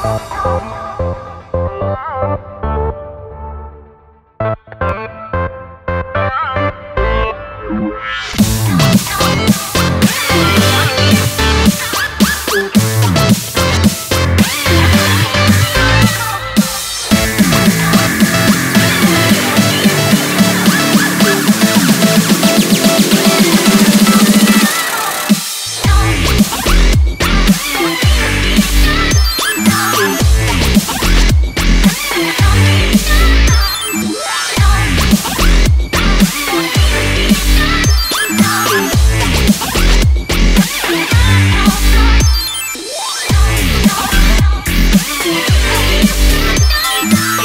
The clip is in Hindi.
Thank you. Bye.